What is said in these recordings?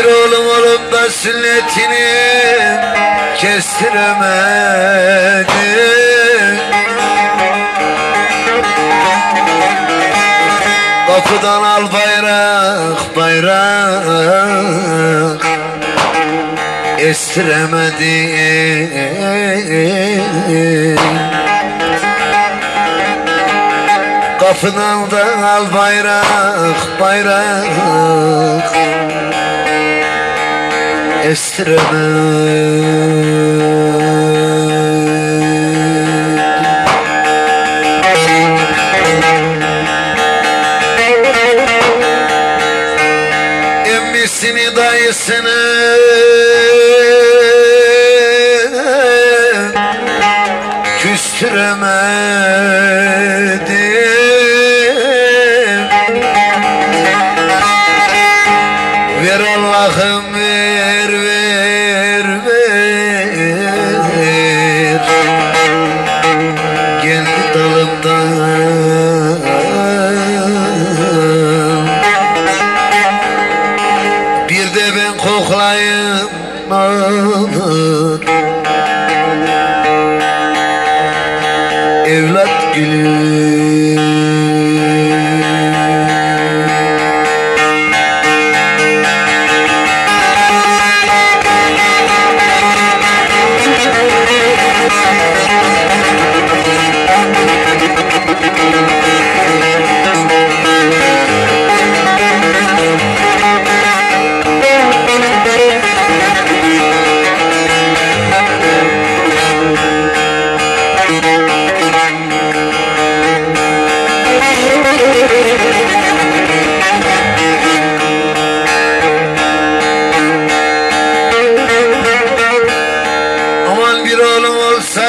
bir oğlum olup da sünnetini kestiremedim Kapıdan al bayrak bayrak Estiremedim Kapıdan da al bayrak bayrak Estiremem Emmisini dayısını. Küstüremedim. Ver Allah'ım dalımdan Bir de ben koklayayım. Evlat gülü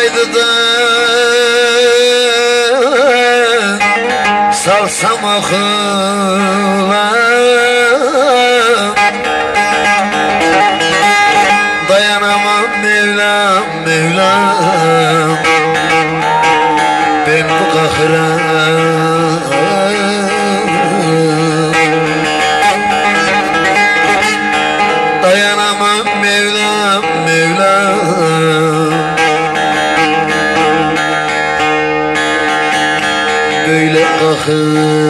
olsaydı da Salsam akıla Dayanamam Mevlam Mevlam. Ben bu kahıra Dayanamam 嗯